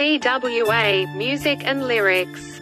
TWA, music and lyrics.